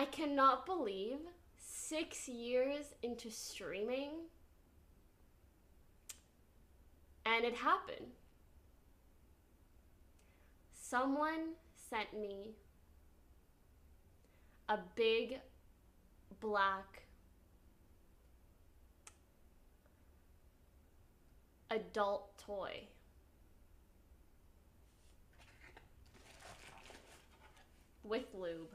I cannot believe six years into streaming, and it happened. Someone sent me a big black adult toy. With lube.